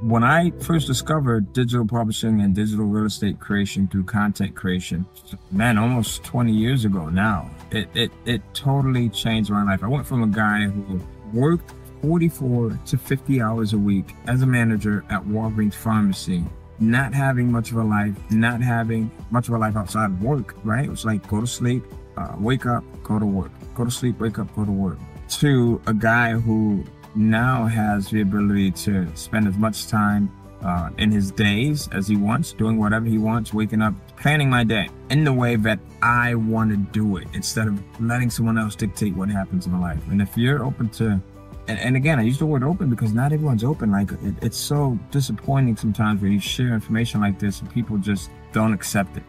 when I first discovered digital publishing and digital real estate creation through content creation, man, almost 20 years ago now, it, it, it totally changed my life. I went from a guy who worked 44 to 50 hours a week as a manager at Walgreens Pharmacy, not having much of a life, not having much of a life outside of work, right? It was like go to sleep, uh, wake up, go to work, go to sleep, wake up, go to work. To a guy who now has the ability to spend as much time uh, in his days as he wants, doing whatever he wants, waking up, planning my day in the way that I want to do it instead of letting someone else dictate what happens in my life. And if you're open to, and, and again, I use the word open because not everyone's open. Like it, it's so disappointing sometimes when you share information like this and people just don't accept it.